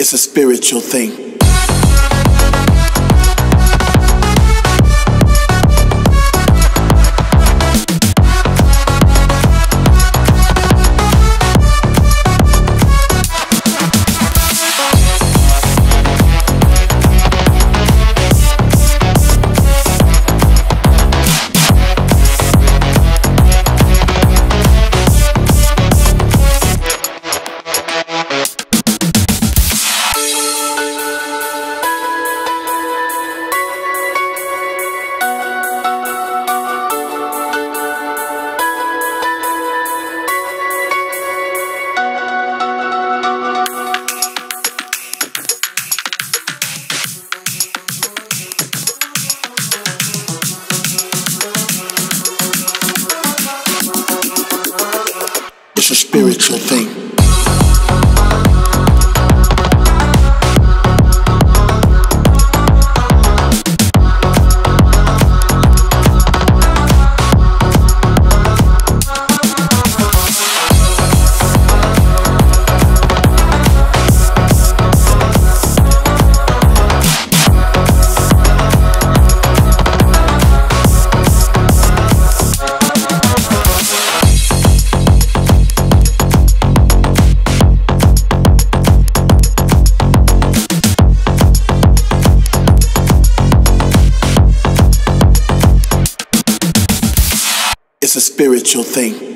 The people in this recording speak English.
It's a spiritual thing. A spiritual thing. It's a spiritual thing.